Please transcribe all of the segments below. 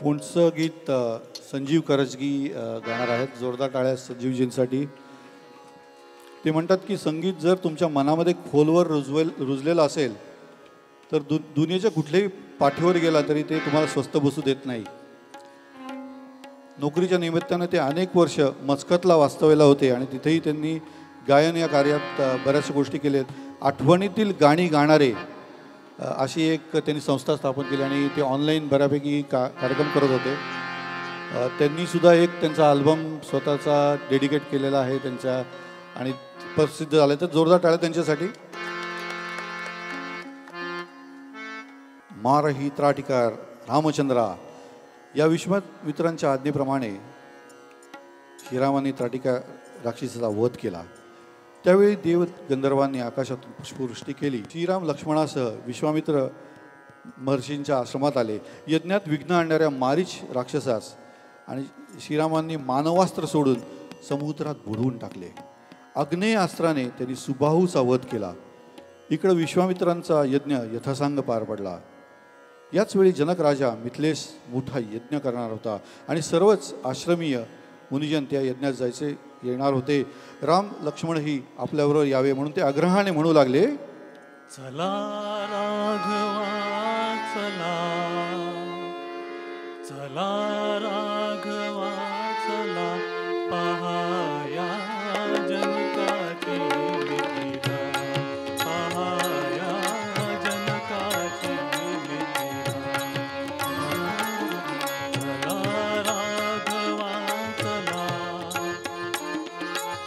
पुढचं गीत संजीव करजगी गाणार आहेत. जोरदार टाळ्या संजीवजींसाठी. ते म्हणतात की संगीत जर तुमच्या मनामध्ये खोलवर रुजवेल रुजलेलं असेल तर दु दुनियेच्या कुठल्याही पाठीवर गेला तरी ते तुम्हाला स्वस्त बसू देत नाही. नोकरीच्या निमित्तानं ते अनेक वर्ष मस्कतला वास्तव्याला होते आणि तिथेही त्यांनी गायन या कार्यात बऱ्याचशा गोष्टी केल्यात. आठवणीतील गाणी गाणारे अशी एक त्यांनी संस्था स्थापन केली आणि ते ऑनलाईन बऱ्यापैकी का कार्यक्रम करत होते. त्यांनीसुद्धा एक त्यांचा अल्बम स्वतःचा डेडिकेट केलेला आहे त्यांच्या आणि प्रसिद्ध झाले. तर जोरदार टाळ्या त्यांच्यासाठी. मारही त्राटिकार रामचंद्रा. या विश्वामित्रांच्या आज्ञेप्रमाणे श्रीरामाने त्राटिका राक्षसाचा वध केला. त्यावेळी देव गंधर्वांनी आकाशातून पुष्पवृष्टी केली. श्रीराम लक्ष्मणासह विश्वामित्र महर्षींच्या आश्रमात आले. यज्ञात विघ्न आणणाऱ्या मारीच राक्षसास आणि श्रीरामांनी मानवास्त्र सोडून समुद्रात बुडवून टाकले. अग्नेय अस्त्राने त्यांनी सुबाहूचा वध केला. इकडं विश्वामित्रांचा यज्ञ यथासांग पार पडला. याच वेळी जनक राजा मिथिलेश मोठा यज्ञ करणार होता आणि सर्वच आश्रमीय मुनिजन त्या यज्ञात जायचे येणार होते. राम लक्ष्मणही आपल्याबरोबर यावे म्हणून ते आग्रहाने म्हणू लागले. चला राघवा चला. चला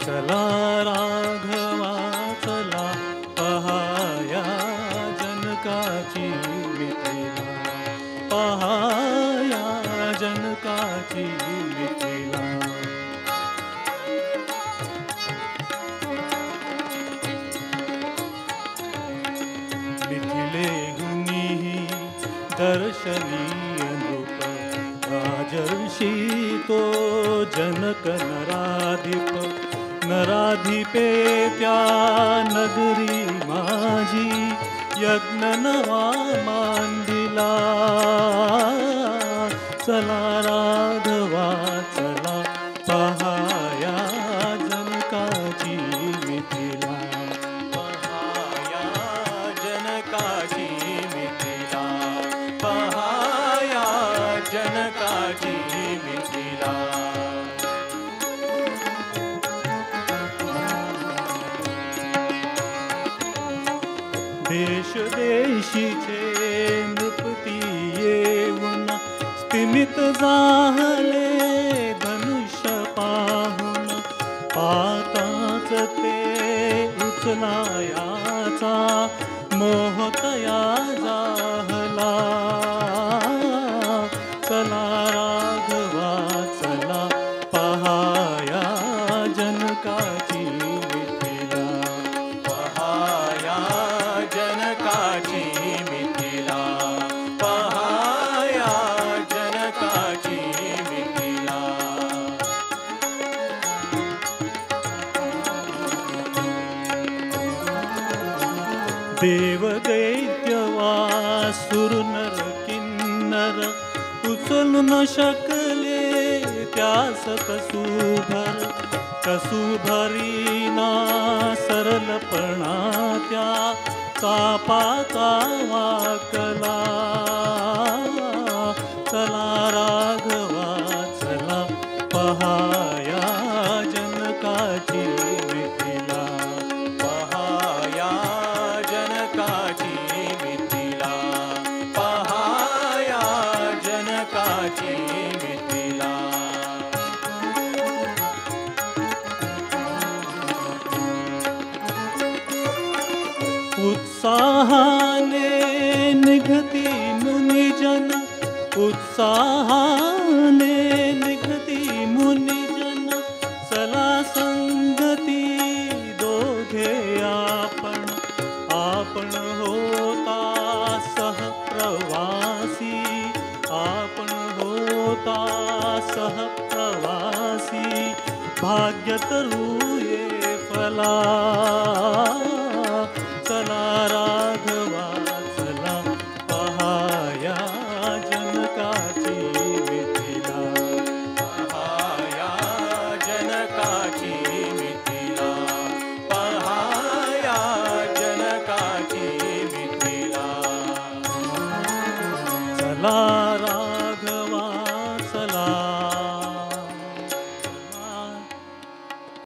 चला राघवा, चला पहाया जनकाची मिथिला पहाया जनकाची मिथिला मिथिले हुनी दर्शनीय नृप राजर्षी तो जनक नराधिप। नराधिपे त्या नगरी माझी यज्ञ नवा मांडिला. चला राधा. देश देशीचे नृपती येऊन स्तिमित झाले धनुष्य पाहून. पाताच ते उचलायाचा मोहतया जाहला. चला राघवा चला पहाया जनकाची देव दैत्यवा सुर नर किन्नर उचलू न शकले त्यास कसूभर कसूभरीना सरलपणा त्या चापाचा वाकला चला कला जनकाची मिथिला पहाया जनकाची मिथिला। उत्साहाने निघती मुनिजन उत्साहाने निघती मुनिजन प्रवासी आपन होता सह प्रवासी भाग्य ये फला।